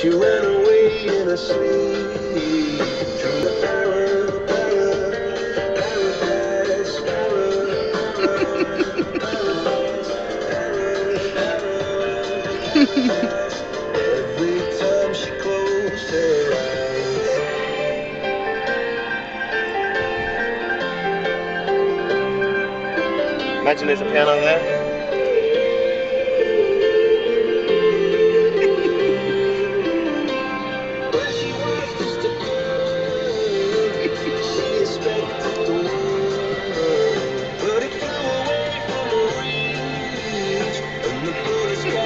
She ran away in her sleep to the para, para, paradise, paradise, Every time she closed her eyes. Imagine there's a piano there.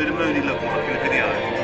ഒരുമ ഒരു ലഘുവാക്കിൽ തന്നെയാണ്